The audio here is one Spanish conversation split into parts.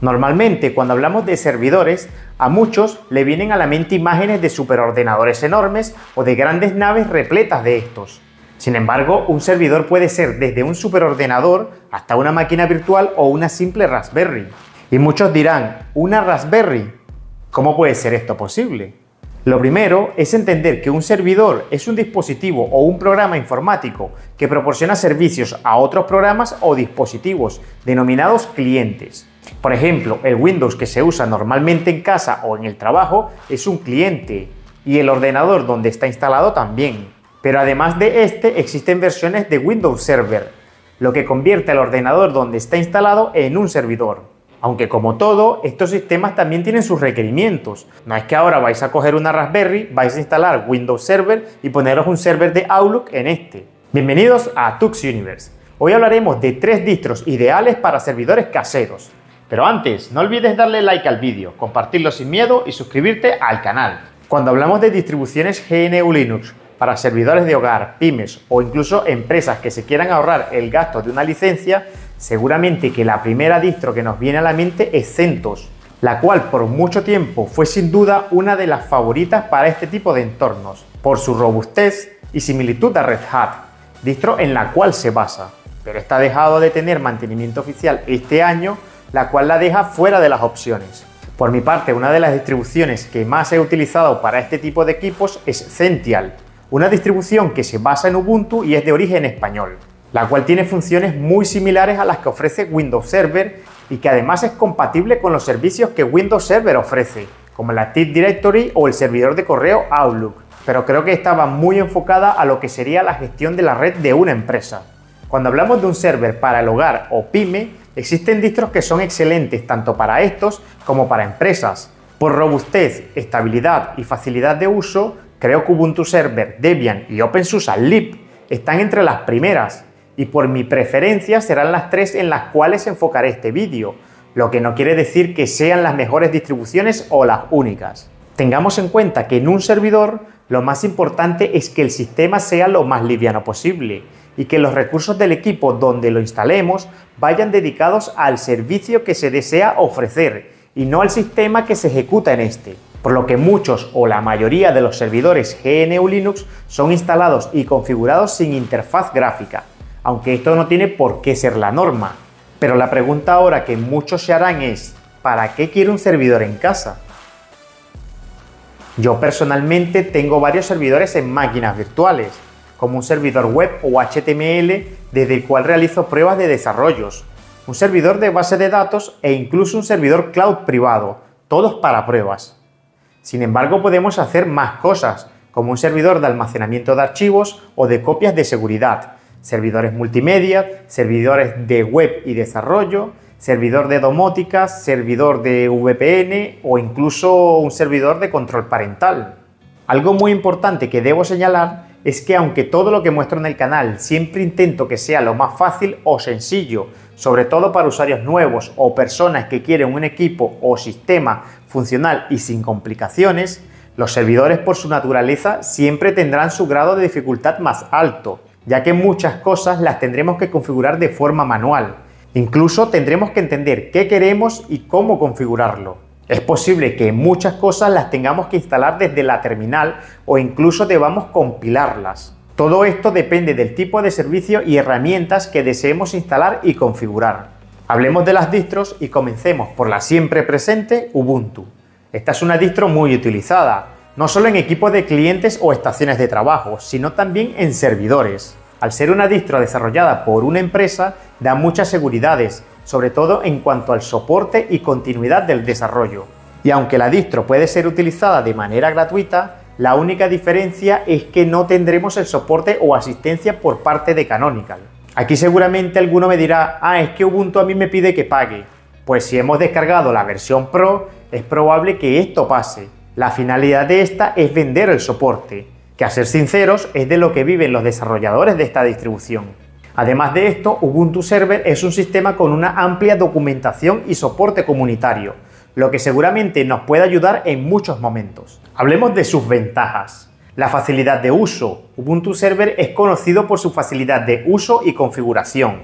Normalmente cuando hablamos de servidores, a muchos le vienen a la mente imágenes de superordenadores enormes o de grandes naves repletas de estos. Sin embargo, un servidor puede ser desde un superordenador hasta una máquina virtual o una simple Raspberry. Y muchos dirán, ¿una Raspberry? ¿Cómo puede ser esto posible? Lo primero es entender que un servidor es un dispositivo o un programa informático que proporciona servicios a otros programas o dispositivos denominados clientes. Por ejemplo, el Windows que se usa normalmente en casa o en el trabajo es un cliente y el ordenador donde está instalado también. Pero además de este, existen versiones de Windows Server, lo que convierte al ordenador donde está instalado en un servidor. Aunque como todo, estos sistemas también tienen sus requerimientos. No es que ahora vais a coger una Raspberry, vais a instalar Windows Server y poneros un server de Outlook en este. Bienvenidos a Tux Universe. Hoy hablaremos de tres distros ideales para servidores caseros. Pero antes, no olvides darle like al vídeo, compartirlo sin miedo y suscribirte al canal. Cuando hablamos de distribuciones GNU Linux, para servidores de hogar, pymes o incluso empresas que se quieran ahorrar el gasto de una licencia, seguramente que la primera distro que nos viene a la mente es CentOS, la cual por mucho tiempo fue sin duda una de las favoritas para este tipo de entornos, por su robustez y similitud a Red Hat, distro en la cual se basa, pero está dejado de tener mantenimiento oficial este año, la cual la deja fuera de las opciones. Por mi parte, una de las distribuciones que más he utilizado para este tipo de equipos es Cential, una distribución que se basa en Ubuntu y es de origen español, la cual tiene funciones muy similares a las que ofrece Windows Server y que además es compatible con los servicios que Windows Server ofrece, como la Active Directory o el servidor de correo Outlook, pero creo que estaba muy enfocada a lo que sería la gestión de la red de una empresa. Cuando hablamos de un server para el hogar o pyme, existen distros que son excelentes tanto para estos como para empresas. Por robustez, estabilidad y facilidad de uso, Creo que Ubuntu Server, Debian y OpenSUSE Lib están entre las primeras y por mi preferencia serán las tres en las cuales enfocaré este vídeo, lo que no quiere decir que sean las mejores distribuciones o las únicas. Tengamos en cuenta que en un servidor lo más importante es que el sistema sea lo más liviano posible y que los recursos del equipo donde lo instalemos vayan dedicados al servicio que se desea ofrecer y no al sistema que se ejecuta en este por lo que muchos o la mayoría de los servidores GNU Linux son instalados y configurados sin interfaz gráfica, aunque esto no tiene por qué ser la norma. Pero la pregunta ahora que muchos se harán es, ¿para qué quiero un servidor en casa? Yo personalmente tengo varios servidores en máquinas virtuales, como un servidor web o HTML desde el cual realizo pruebas de desarrollos, un servidor de base de datos e incluso un servidor cloud privado, todos para pruebas. Sin embargo, podemos hacer más cosas, como un servidor de almacenamiento de archivos o de copias de seguridad, servidores multimedia, servidores de web y desarrollo, servidor de domótica, servidor de VPN o incluso un servidor de control parental. Algo muy importante que debo señalar es que aunque todo lo que muestro en el canal siempre intento que sea lo más fácil o sencillo, sobre todo para usuarios nuevos o personas que quieren un equipo o sistema funcional y sin complicaciones, los servidores por su naturaleza siempre tendrán su grado de dificultad más alto, ya que muchas cosas las tendremos que configurar de forma manual. Incluso tendremos que entender qué queremos y cómo configurarlo. Es posible que muchas cosas las tengamos que instalar desde la terminal o incluso debamos compilarlas. Todo esto depende del tipo de servicio y herramientas que deseemos instalar y configurar. Hablemos de las distros y comencemos por la siempre presente Ubuntu. Esta es una distro muy utilizada, no solo en equipos de clientes o estaciones de trabajo, sino también en servidores. Al ser una distro desarrollada por una empresa, da muchas seguridades, sobre todo en cuanto al soporte y continuidad del desarrollo. Y aunque la distro puede ser utilizada de manera gratuita, la única diferencia es que no tendremos el soporte o asistencia por parte de Canonical. Aquí seguramente alguno me dirá, ah, es que Ubuntu a mí me pide que pague. Pues si hemos descargado la versión Pro, es probable que esto pase. La finalidad de esta es vender el soporte, que a ser sinceros es de lo que viven los desarrolladores de esta distribución. Además de esto, Ubuntu Server es un sistema con una amplia documentación y soporte comunitario, lo que seguramente nos puede ayudar en muchos momentos. Hablemos de sus ventajas. La facilidad de uso. Ubuntu Server es conocido por su facilidad de uso y configuración.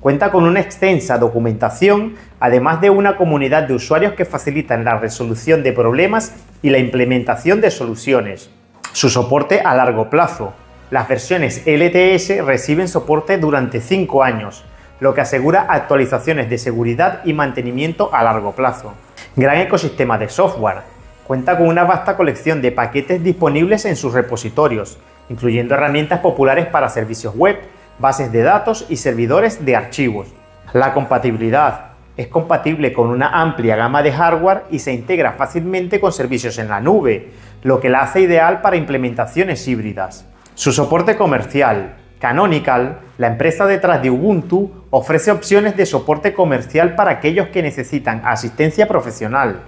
Cuenta con una extensa documentación, además de una comunidad de usuarios que facilitan la resolución de problemas y la implementación de soluciones. Su soporte a largo plazo. Las versiones LTS reciben soporte durante 5 años, lo que asegura actualizaciones de seguridad y mantenimiento a largo plazo. Gran ecosistema de software. Cuenta con una vasta colección de paquetes disponibles en sus repositorios, incluyendo herramientas populares para servicios web, bases de datos y servidores de archivos. La compatibilidad. Es compatible con una amplia gama de hardware y se integra fácilmente con servicios en la nube, lo que la hace ideal para implementaciones híbridas. Su soporte comercial. Canonical, la empresa detrás de Ubuntu, ofrece opciones de soporte comercial para aquellos que necesitan asistencia profesional,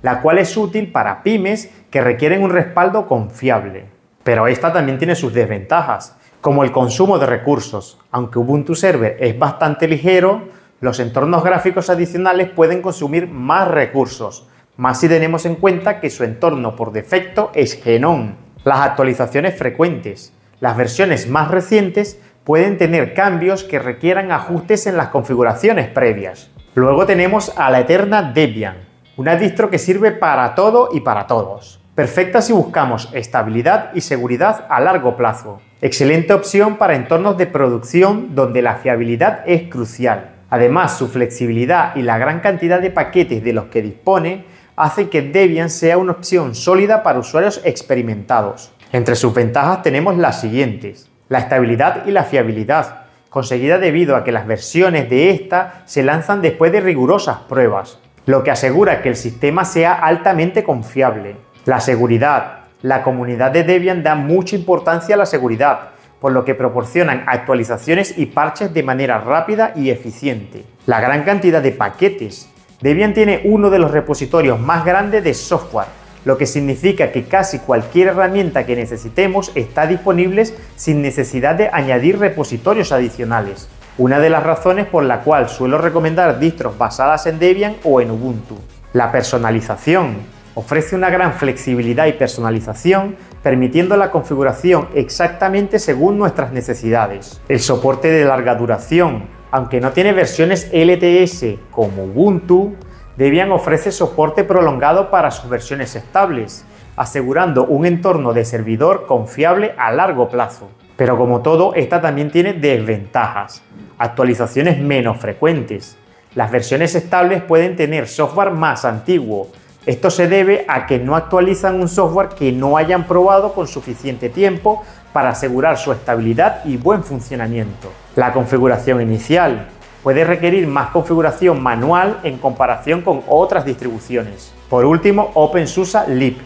la cual es útil para pymes que requieren un respaldo confiable. Pero esta también tiene sus desventajas, como el consumo de recursos. Aunque Ubuntu Server es bastante ligero, los entornos gráficos adicionales pueden consumir más recursos, más si tenemos en cuenta que su entorno por defecto es Genome. Las actualizaciones frecuentes. Las versiones más recientes pueden tener cambios que requieran ajustes en las configuraciones previas. Luego tenemos a la eterna Debian, una distro que sirve para todo y para todos. Perfecta si buscamos estabilidad y seguridad a largo plazo. Excelente opción para entornos de producción donde la fiabilidad es crucial. Además, su flexibilidad y la gran cantidad de paquetes de los que dispone hace que Debian sea una opción sólida para usuarios experimentados. Entre sus ventajas tenemos las siguientes. La estabilidad y la fiabilidad, conseguida debido a que las versiones de esta se lanzan después de rigurosas pruebas, lo que asegura que el sistema sea altamente confiable. La seguridad. La comunidad de Debian da mucha importancia a la seguridad, por lo que proporcionan actualizaciones y parches de manera rápida y eficiente. La gran cantidad de paquetes. Debian tiene uno de los repositorios más grandes de software, lo que significa que casi cualquier herramienta que necesitemos está disponible sin necesidad de añadir repositorios adicionales. Una de las razones por la cual suelo recomendar distros basadas en Debian o en Ubuntu. La personalización. Ofrece una gran flexibilidad y personalización, permitiendo la configuración exactamente según nuestras necesidades. El soporte de larga duración, aunque no tiene versiones LTS como Ubuntu, Debian ofrece soporte prolongado para sus versiones estables, asegurando un entorno de servidor confiable a largo plazo. Pero como todo, esta también tiene desventajas. Actualizaciones menos frecuentes. Las versiones estables pueden tener software más antiguo, esto se debe a que no actualizan un software que no hayan probado con suficiente tiempo para asegurar su estabilidad y buen funcionamiento. La configuración inicial puede requerir más configuración manual en comparación con otras distribuciones. Por último, OpenSUSE Lib.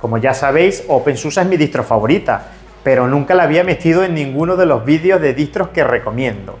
Como ya sabéis, OpenSUSE es mi distro favorita, pero nunca la había metido en ninguno de los vídeos de distros que recomiendo.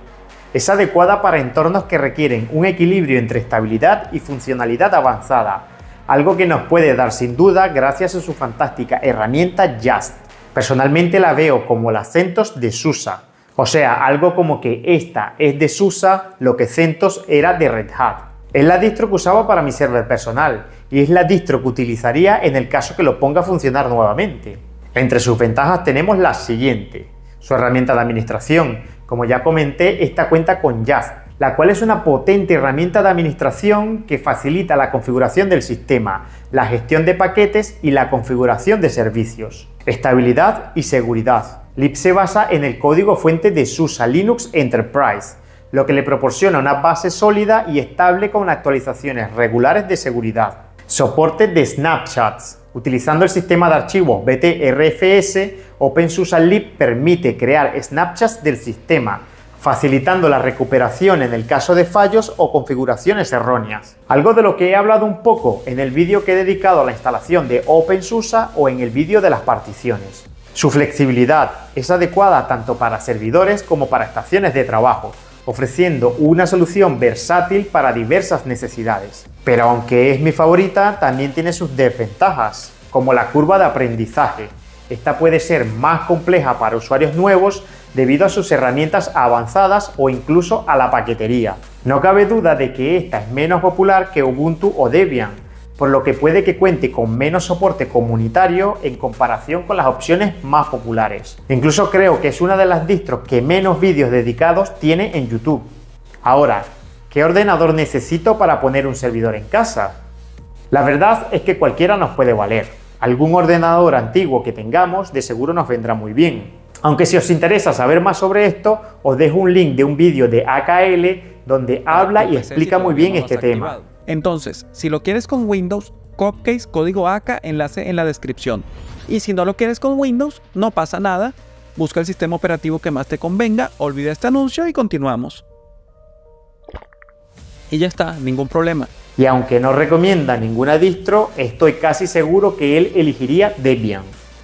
Es adecuada para entornos que requieren un equilibrio entre estabilidad y funcionalidad avanzada, algo que nos puede dar sin duda gracias a su fantástica herramienta Just. Personalmente la veo como la CentOS de SUSE, o sea, algo como que esta es de SUSE lo que CentOS era de Red Hat. Es la distro que usaba para mi server personal y es la distro que utilizaría en el caso que lo ponga a funcionar nuevamente. Entre sus ventajas tenemos la siguiente. Su herramienta de administración. Como ya comenté, esta cuenta con Just, la cual es una potente herramienta de administración que facilita la configuración del sistema, la gestión de paquetes y la configuración de servicios. Estabilidad y seguridad. LIP se basa en el código fuente de SUSE Linux Enterprise, lo que le proporciona una base sólida y estable con actualizaciones regulares de seguridad. Soporte de snapshots. Utilizando el sistema de archivos BTRFS, OpenSUSE Lib permite crear snapshots del sistema, facilitando la recuperación en el caso de fallos o configuraciones erróneas. Algo de lo que he hablado un poco en el vídeo que he dedicado a la instalación de OpenSUSE o en el vídeo de las particiones. Su flexibilidad es adecuada tanto para servidores como para estaciones de trabajo, ofreciendo una solución versátil para diversas necesidades. Pero aunque es mi favorita, también tiene sus desventajas, como la curva de aprendizaje. Esta puede ser más compleja para usuarios nuevos debido a sus herramientas avanzadas o incluso a la paquetería. No cabe duda de que esta es menos popular que Ubuntu o Debian, por lo que puede que cuente con menos soporte comunitario en comparación con las opciones más populares. Incluso creo que es una de las distros que menos vídeos dedicados tiene en YouTube. Ahora, ¿qué ordenador necesito para poner un servidor en casa? La verdad es que cualquiera nos puede valer. Algún ordenador antiguo que tengamos de seguro nos vendrá muy bien. Aunque si os interesa saber más sobre esto, os dejo un link de un vídeo de AKL donde habla y explica muy bien este tema. Entonces, si lo quieres con Windows, Copcase código AK enlace en la descripción. Y si no lo quieres con Windows, no pasa nada. Busca el sistema operativo que más te convenga, olvida este anuncio y continuamos. Y ya está, ningún problema. Y aunque no recomienda ninguna distro, estoy casi seguro que él elegiría Debian.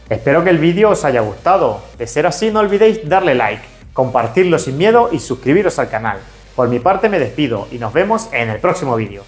Espero que el vídeo os haya gustado. De ser así, no olvidéis darle like, compartirlo sin miedo y suscribiros al canal. Por mi parte me despido y nos vemos en el próximo vídeo.